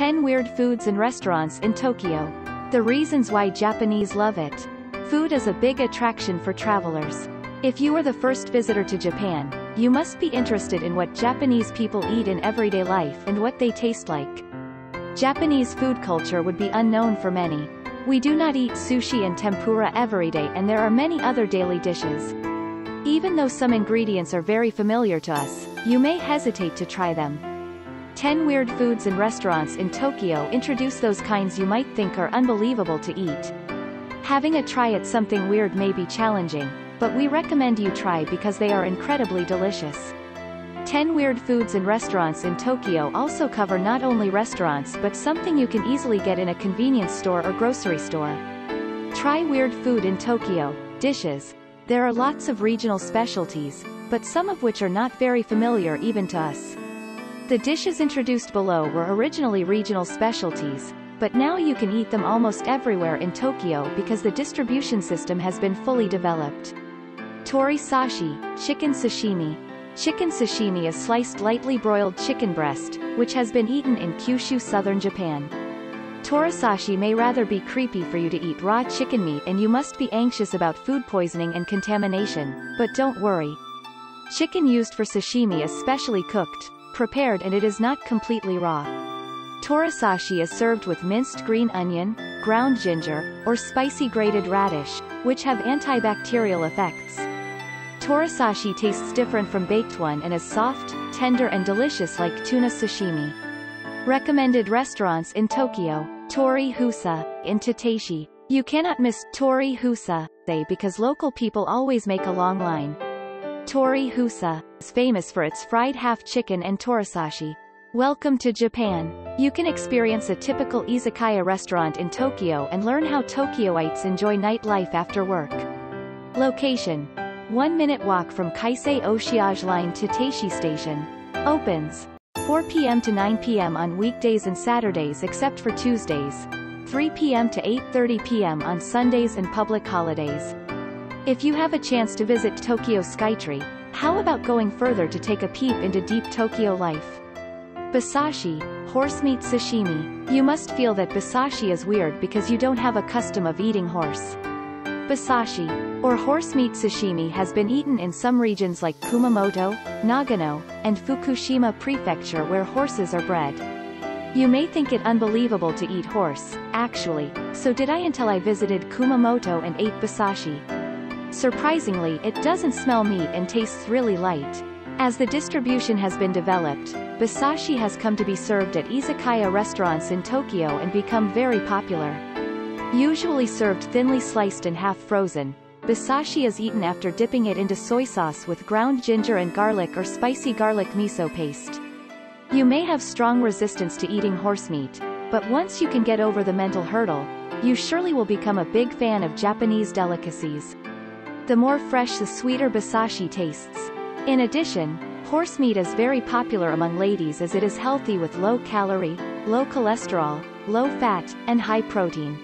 10 Weird Foods and Restaurants in Tokyo. The reasons why Japanese love it. Food is a big attraction for travelers. If you are the first visitor to Japan, you must be interested in what Japanese people eat in everyday life and what they taste like. Japanese food culture would be unknown for many. We do not eat sushi and tempura every day and there are many other daily dishes. Even though some ingredients are very familiar to us, you may hesitate to try them. 10 Weird Foods and Restaurants in Tokyo introduce those kinds you might think are unbelievable to eat. Having a try at something weird may be challenging, but we recommend you try because they are incredibly delicious. 10 Weird Foods and Restaurants in Tokyo also cover not only restaurants but something you can easily get in a convenience store or grocery store. Try weird food in Tokyo, dishes. There are lots of regional specialties, but some of which are not very familiar even to us. The dishes introduced below were originally regional specialties, but now you can eat them almost everywhere in Tokyo because the distribution system has been fully developed. Tori sashi, chicken sashimi. Chicken sashimi is sliced lightly broiled chicken breast, which has been eaten in Kyushu southern Japan. Torisashi may rather be creepy for you to eat raw chicken meat and you must be anxious about food poisoning and contamination, but don't worry. Chicken used for sashimi is specially cooked, prepared and it is not completely raw. Torisashi is served with minced green onion, ground ginger, or spicy grated radish, which have antibacterial effects. Torisashi tastes different from baked one and is soft, tender and delicious like tuna sashimi. Recommended restaurants in Tokyo, Torifusa, in Tateishi. You cannot miss Torifusa, they because local people always make a long line. Torifusa is famous for its fried half chicken and torisashi. Welcome to Japan. You can experience a typical izakaya restaurant in Tokyo and learn how Tokyoites enjoy nightlife after work. Location. 1 minute walk from Keisei Oshiage Line Tateishi Station. Opens. 4 p.m. to 9 p.m. on weekdays and Saturdays except for Tuesdays. 3 p.m. to 8.30 p.m. on Sundays and public holidays. If you have a chance to visit Tokyo Skytree, how about going further to take a peep into deep Tokyo life? Basashi, horse meat sashimi. You must feel that basashi is weird because you don't have a custom of eating horse. Basashi, or horse meat sashimi has been eaten in some regions like Kumamoto, Nagano, and Fukushima Prefecture where horses are bred. You may think it unbelievable to eat horse, actually, so did I until I visited Kumamoto and ate basashi. Surprisingly it doesn't smell meat and tastes really light. As the distribution has been developed, basashi has come to be served at izakaya restaurants in Tokyo and become very popular. Usually served thinly sliced and half frozen, basashi is eaten after dipping it into soy sauce with ground ginger and garlic or spicy garlic miso paste. You may have strong resistance to eating horse meat, but once you can get over the mental hurdle, you surely will become a big fan of Japanese delicacies the more fresh the sweeter basashi tastes. In addition, horse meat is very popular among ladies as it is healthy with low calorie, low cholesterol, low fat, and high protein.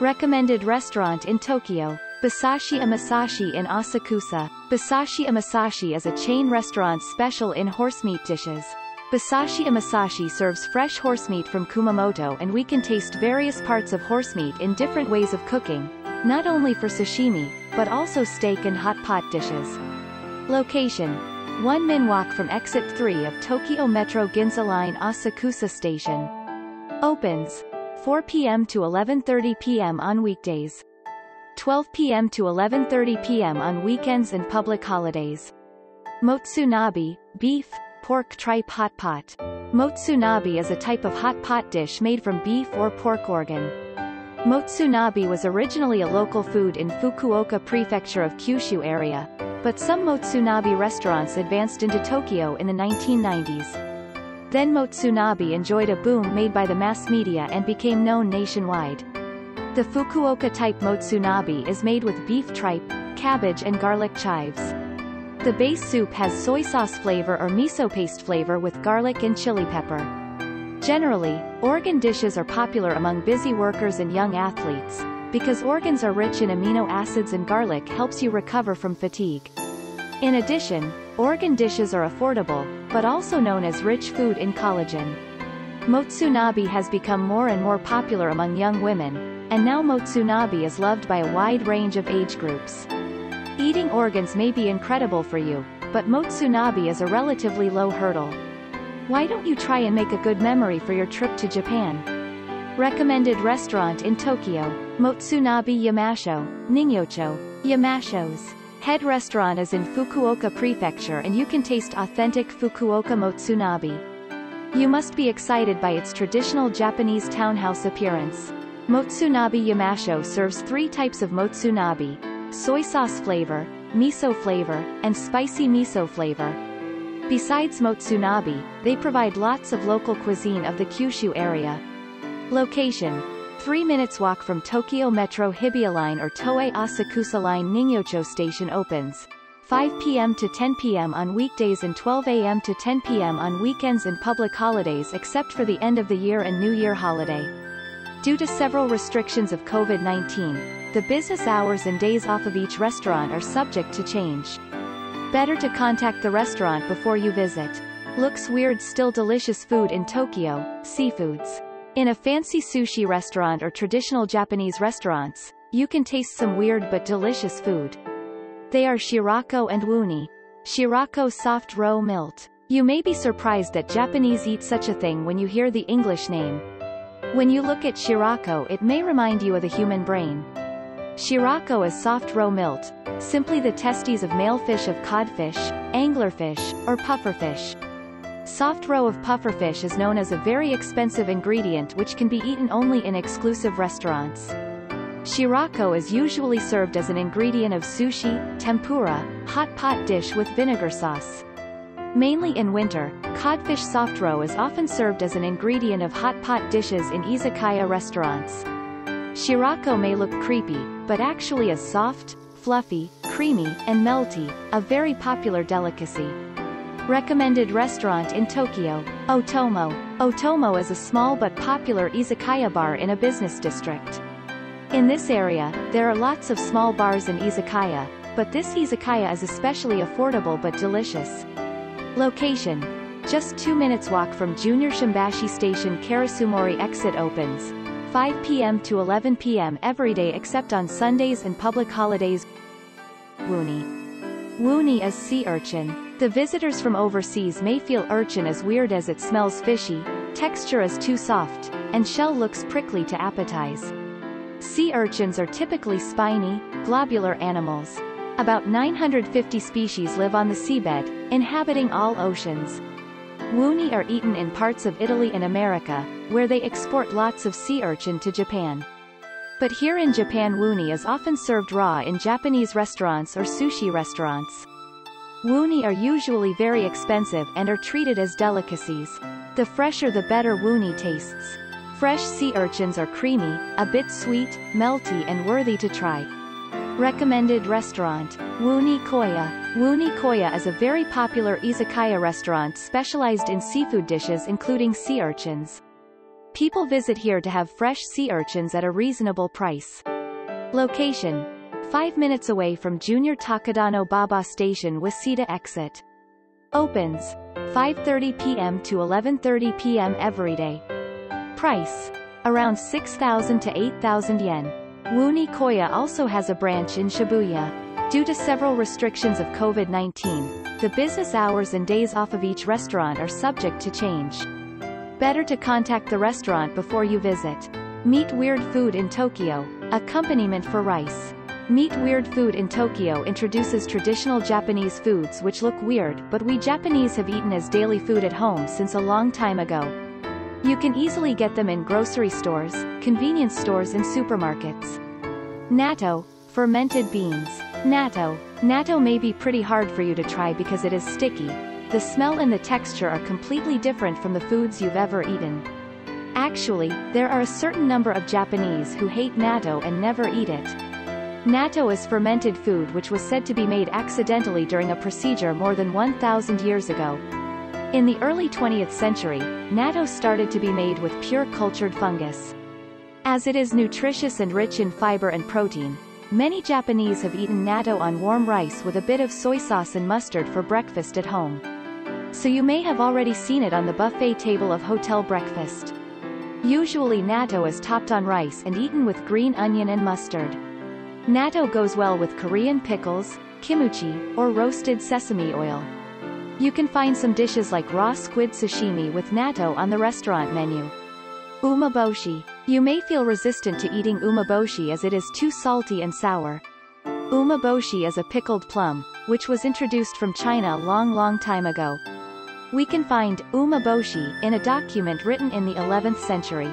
Recommended restaurant in Tokyo, Basashi Amasashi in Asakusa. Basashi Amasashi is a chain restaurant special in horse meat dishes. Basashi Amasashi serves fresh horse meat from Kumamoto and we can taste various parts of horse meat in different ways of cooking, not only for sashimi, but also steak and hot pot dishes. Location. 1 min walk from exit 3 of Tokyo Metro Ginza Line Asakusa Station. Opens. 4 p.m. to 11.30 p.m. on weekdays. 12 p.m. to 11.30 p.m. on weekends and public holidays. Motsunabe, beef, pork tripe hot pot. Motsunabe is a type of hot pot dish made from beef or pork organ. Motsunabe was originally a local food in Fukuoka prefecture of Kyushu area, but some Motsunabe restaurants advanced into Tokyo in the 1990s. Then Motsunabe enjoyed a boom made by the mass media and became known nationwide. The Fukuoka-type Motsunabe is made with beef tripe, cabbage and garlic chives. The base soup has soy sauce flavor or miso paste flavor with garlic and chili pepper. Generally, organ dishes are popular among busy workers and young athletes, because organs are rich in amino acids and garlic helps you recover from fatigue. In addition, organ dishes are affordable, but also known as rich food in collagen. Motsunabe has become more and more popular among young women, and now Motsunabe is loved by a wide range of age groups. Eating organs may be incredible for you, but Motsunabe is a relatively low hurdle. Why don't you try and make a good memory for your trip to Japan? Recommended restaurant in Tokyo, Motsunabe Yamasho, Ningyocho, Yamasho's. Head restaurant is in Fukuoka Prefecture and you can taste authentic Fukuoka Motsunabe. You must be excited by its traditional Japanese townhouse appearance. Motsunabe Yamasho serves three types of motsunabe, soy sauce flavor, miso flavor, and spicy miso flavor. Besides motsunabe, they provide lots of local cuisine of the Kyushu area. Location. 3 minutes walk from Tokyo Metro Hibiya Line or Toei Asakusa Line Ningyocho Station opens. 5 p.m. to 10 p.m. on weekdays and 12 a.m. to 10 p.m. on weekends and public holidays except for the end of the year and New Year holiday. Due to several restrictions of COVID-19, the business hours and days off of each restaurant are subject to change. Better to contact the restaurant before you visit. Looks weird still delicious food in Tokyo, seafoods. In a fancy sushi restaurant or traditional Japanese restaurants, you can taste some weird but delicious food. They are shirako and uni. Shirako soft roe milt. You may be surprised that Japanese eat such a thing when you hear the English name. When you look at shirako it may remind you of the human brain. Shirako is soft roe milt, simply the testes of male fish of codfish, anglerfish, or pufferfish. Soft roe of pufferfish is known as a very expensive ingredient which can be eaten only in exclusive restaurants. Shirako is usually served as an ingredient of sushi, tempura, hot pot dish with vinegar sauce. Mainly in winter, codfish soft roe is often served as an ingredient of hot pot dishes in izakaya restaurants. Shirako may look creepy, but actually is soft, fluffy, creamy, and melty, a very popular delicacy. Recommended restaurant in Tokyo, Otomo. Otomo is a small but popular izakaya bar in a business district. In this area, there are lots of small bars and izakaya, but this izakaya is especially affordable but delicious. Location. Just 2 minutes walk from JR Shimbashi Station Karasumori exit opens. 5 p.m. to 11 p.m. every day except on Sundays and public holidays. Uni. Uni is sea urchin. The visitors from overseas may feel urchin as weird as it smells fishy, texture is too soft, and shell looks prickly to appetize. Sea urchins are typically spiny, globular animals. About 950 species live on the seabed, inhabiting all oceans. Uni are eaten in parts of Italy and America, where they export lots of sea urchin to Japan. But here in Japan uni is often served raw in Japanese restaurants or sushi restaurants. Uni are usually very expensive and are treated as delicacies. The fresher the better uni tastes. Fresh sea urchins are creamy, a bit sweet, melty and worthy to try. Recommended restaurant, Uni Koya. Uni Koya is a very popular izakaya restaurant specialized in seafood dishes including sea urchins. People visit here to have fresh sea urchins at a reasonable price. Location. 5 minutes away from JR Takadano Baba Station Waseda exit. Opens. 5.30 p.m. to 11.30 p.m. every day. Price. Around 6,000 to 8,000 yen. Uni Koya also has a branch in Shibuya. Due to several restrictions of COVID-19, the business hours and days off of each restaurant are subject to change. Better to contact the restaurant before you visit. Meet Weird Food in Tokyo, accompaniment for rice. Meet Weird Food in Tokyo introduces traditional Japanese foods which look weird but we Japanese have eaten as daily food at home since a long time ago. You can easily get them in grocery stores, convenience stores and supermarkets. Natto, fermented beans. Natto. Natto may be pretty hard for you to try because it is sticky, the smell and the texture are completely different from the foods you've ever eaten. Actually, there are a certain number of Japanese who hate natto and never eat it. Natto is fermented food which was said to be made accidentally during a procedure more than 1,000 years ago. In the early 20th century, natto started to be made with pure cultured fungus. As it is nutritious and rich in fiber and protein, many Japanese have eaten natto on warm rice with a bit of soy sauce and mustard for breakfast at home. So you may have already seen it on the buffet table of hotel breakfast. Usually natto is topped on rice and eaten with green onion and mustard. Natto goes well with Korean pickles, kimchi, or roasted sesame oil. You can find some dishes like raw squid sashimi with natto on the restaurant menu. Umeboshi. You may feel resistant to eating umeboshi as it is too salty and sour. Umeboshi is a pickled plum, which was introduced from China long long time ago. We can find umeboshi in a document written in the 11th century.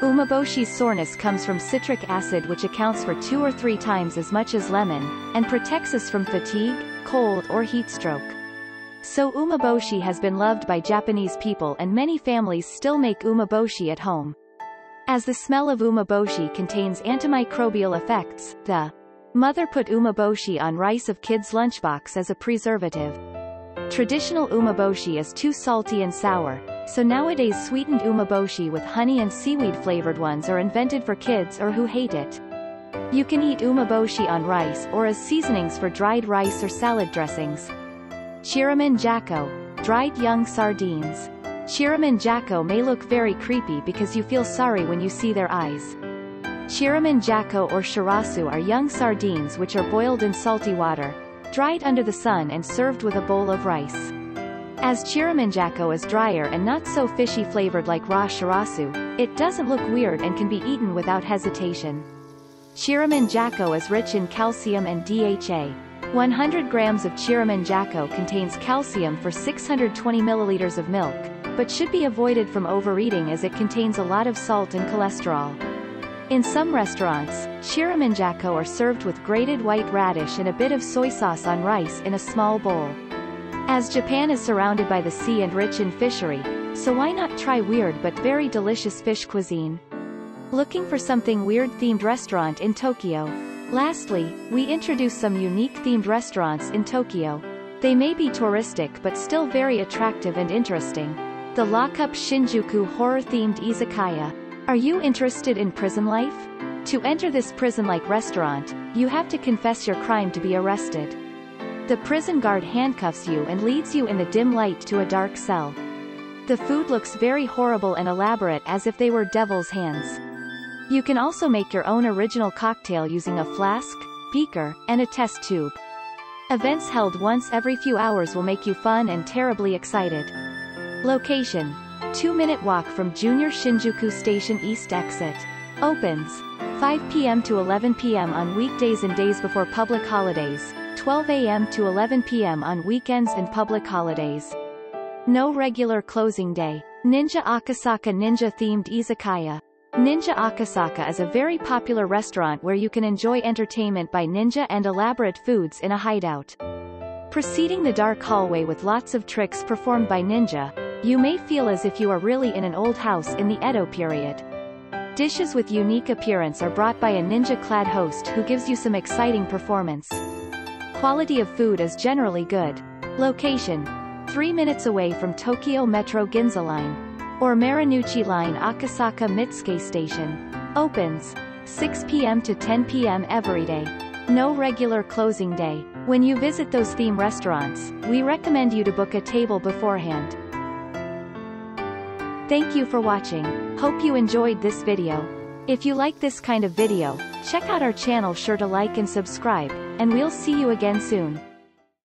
Umeboshi's soreness comes from citric acid which accounts for two or three times as much as lemon, and protects us from fatigue, cold or heat stroke. So umeboshi has been loved by Japanese people and many families still make umeboshi at home. As the smell of umeboshi contains antimicrobial effects, the mother put umeboshi on rice of kids' lunchbox as a preservative. Traditional umeboshi is too salty and sour, so nowadays sweetened umeboshi with honey and seaweed flavored ones are invented for kids or who hate it. You can eat umeboshi on rice or as seasonings for dried rice or salad dressings. Chirimen Jako, dried young sardines. Chirimen Jako may look very creepy because you feel sorry when you see their eyes. Chirimen Jako or shirasu are young sardines which are boiled in salty water, dried under the sun and served with a bowl of rice. As chirimenjako is drier and not so fishy flavored like raw shirasu, it doesn't look weird and can be eaten without hesitation. Chirimenjako is rich in calcium and DHA. 100 grams of chirimenjako contains calcium for 620 milliliters of milk, but should be avoided from overeating as it contains a lot of salt and cholesterol. In some restaurants, chirimenjako are served with grated white radish and a bit of soy sauce on rice in a small bowl. As Japan is surrounded by the sea and rich in fishery, so why not try weird but very delicious fish cuisine? Looking for something weird-themed restaurant in Tokyo? Lastly, we introduce some unique themed restaurants in Tokyo. They may be touristic but still very attractive and interesting. The Lockup Shinjuku horror-themed izakaya. Are you interested in prison life? To enter this prison-like restaurant, you have to confess your crime to be arrested. The prison guard handcuffs you and leads you in the dim light to a dark cell. The food looks very horrible and elaborate as if they were devil's hands. You can also make your own original cocktail using a flask, beaker, and a test tube. Events held once every few hours will make you fun and terribly excited. Location. 2-minute walk from JR Shinjuku Station East Exit. Opens. 5 p.m. to 11 p.m. on weekdays and days before public holidays. 12 a.m. to 11 p.m. on weekends and public holidays. No regular closing day. Ninja Akasaka Ninja-themed izakaya. Ninja Akasaka is a very popular restaurant where you can enjoy entertainment by ninja and elaborate foods in a hideout. Proceeding the dark hallway with lots of tricks performed by ninja, you may feel as if you are really in an old house in the Edo period. Dishes with unique appearance are brought by a ninja-clad host who gives you some exciting performance. Quality of food is generally good. Location. 3 minutes away from Tokyo Metro Ginza Line. Or Marunouchi Line Akasaka Mitsuke Station. Opens. 6 p.m. to 10 p.m. every day. No regular closing day. When you visit those theme restaurants, we recommend you to book a table beforehand. Thank you for watching. Hope you enjoyed this video. If you like this kind of video, check out our channel sure to like and subscribe, and we'll see you again soon.